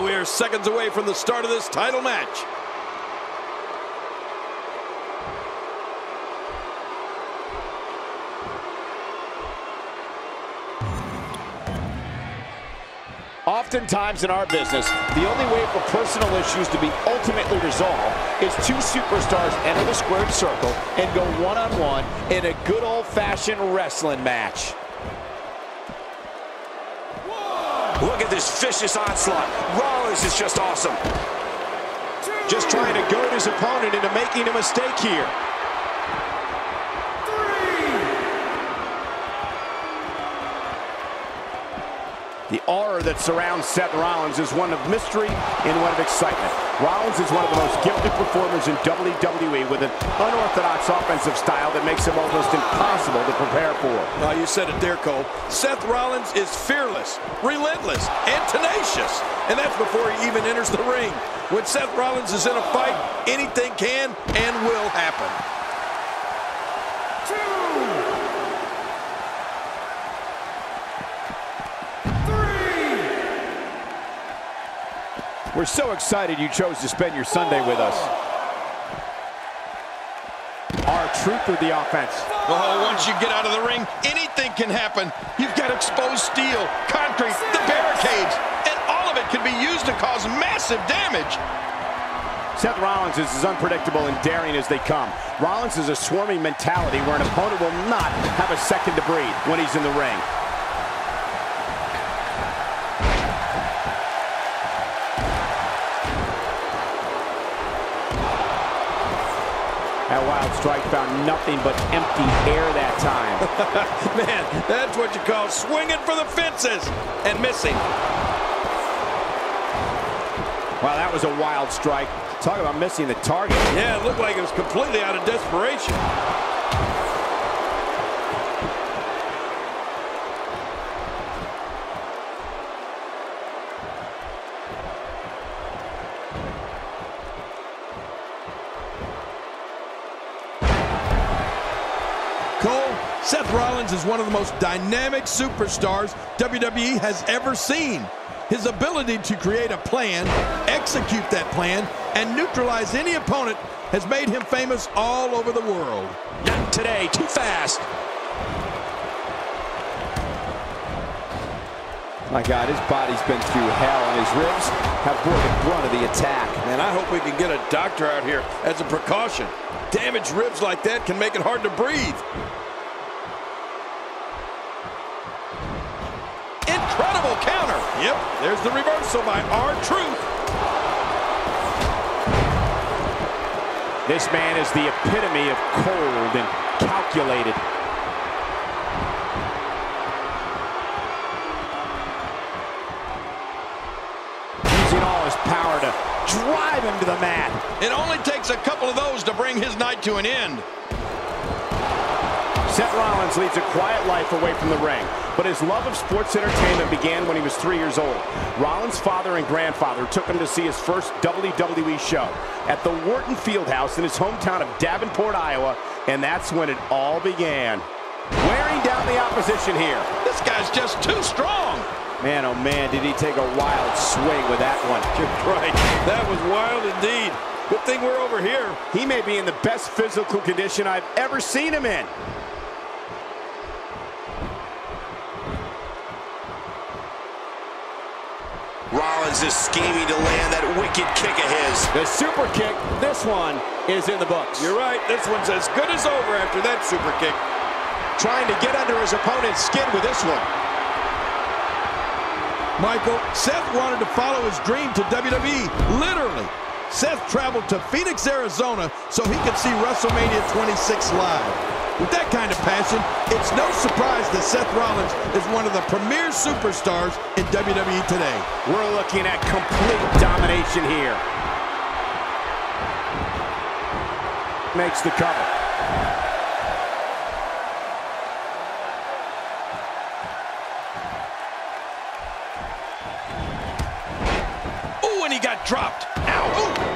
We are seconds away from the start of this title match. Oftentimes in our business, the only way for personal issues to be ultimately resolved is two superstars enter the squared circle and go one-on-one -on -one in a good old-fashioned wrestling match. Look at this vicious onslaught. Rollins is just awesome. Just trying to goad his opponent into making a mistake here. The aura that surrounds Seth Rollins is one of mystery and one of excitement. Rollins is one of the most gifted performers in WWE with an unorthodox offensive style that makes him almost impossible to prepare for. Oh, you said it there, Cole. Seth Rollins is fearless, relentless, and tenacious. And that's before he even enters the ring. When Seth Rollins is in a fight, anything can and will happen. We're so excited you chose to spend your Sunday with us. Our truth with the offense. Oh, once you get out of the ring, anything can happen. You've got exposed steel, concrete, the barricades, and all of it can be used to cause massive damage. Seth Rollins is as unpredictable and daring as they come. Rollins is a swarming mentality where an opponent will not have a second to breathe when he's in the ring. That wild strike found nothing but empty air that time. Man, that's what you call swinging for the fences and missing. Wow, that was a wild strike. Talk about missing the target. Yeah, it looked like it was completely out of desperation. Seth Rollins is one of the most dynamic superstars WWE has ever seen. His ability to create a plan, execute that plan, and neutralize any opponent has made him famous all over the world. Not today, too fast. My God, his body's been through hell, and his ribs have bore the brunt of the attack. And I hope we can get a doctor out here as a precaution. Damaged ribs like that can make it hard to breathe. Yep, there's the reversal by R-Truth. This man is the epitome of cold and calculated. Using all his power to drive him to the mat. It only takes a couple of those to bring his night to an end. Seth Rollins leads a quiet life away from the ring, but his love of sports entertainment began when he was three years old. Rollins' father and grandfather took him to see his first WWE show at the Wharton Fieldhouse in his hometown of Davenport, Iowa, and that's when it all began. Wearing down the opposition here. This guy's just too strong. Man, oh man, did he take a wild swing with that one. Right. That was wild indeed. Good thing we're over here. He may be in the best physical condition I've ever seen him in. Rollins is scheming to land that wicked kick of his. The super kick, this one is in the books. You're right. This one's as good as over after that super kick. Trying to get under his opponent's skin with this one. Michael, Seth wanted to follow his dream to WWE, literally. Seth traveled to Phoenix, Arizona so he could see WrestleMania 26 live. With that kind of passion, it's no surprise that Seth Rollins is one of the premier superstars in WWE today. We're looking at complete domination here. Makes the cover. Oh, and he got dropped. Ow. Ooh.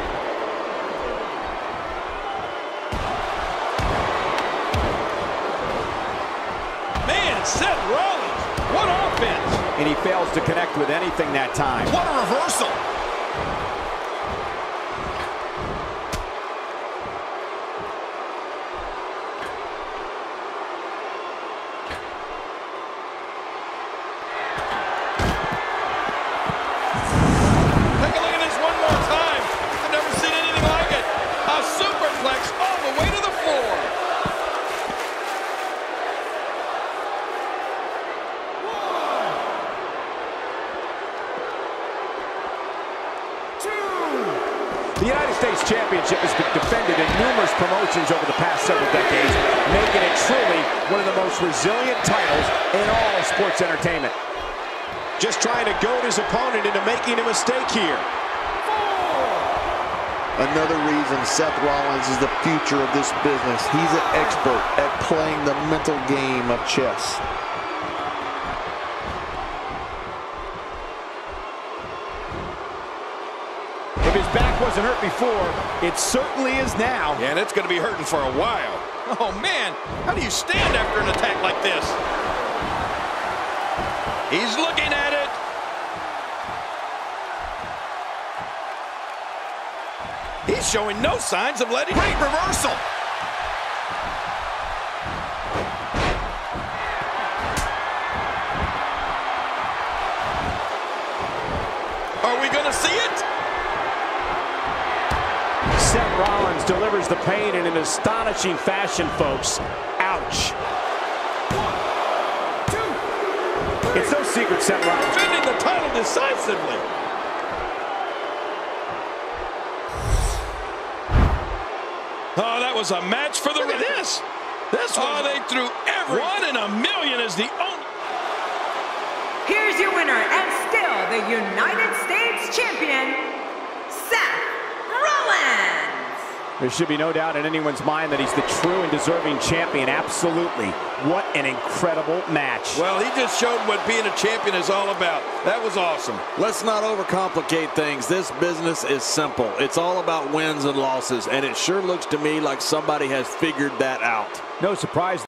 Seth Rollins, what offense! and he fails to connect with anything that time. What a reversal. Take a look at this one more time. I've never seen anything like it. A superplex all the way to the floor. The United States Championship has been defended in numerous promotions over the past several decades, making it truly one of the most resilient titles in all of sports entertainment. Just trying to goad his opponent into making a mistake here. Another reason Seth Rollins is the future of this business. He's an expert at playing the mental game of chess. His back wasn't hurt before, it certainly is now. Yeah, and it's going to be hurting for a while. Oh, man. How do you stand after an attack like this? He's looking at it. He's showing no signs of letting... Great reversal. Are we going to see it? Seth Rollins delivers the pain in an astonishing fashion, folks. Ouch. It's no secret Seth Rollins Defending the title decisively. Oh, that was a match for the... Look at this. This Oh, they threw every... One in a million is the only... Here's your winner and still the United States champion, Seth Rollins. There should be no doubt in anyone's mind that he's the true and deserving champion. Absolutely. What an incredible match. Well, he just showed what being a champion is all about. That was awesome. Let's not overcomplicate things. This business is simple. It's all about wins and losses, and it sure looks to me like somebody has figured that out. No surprise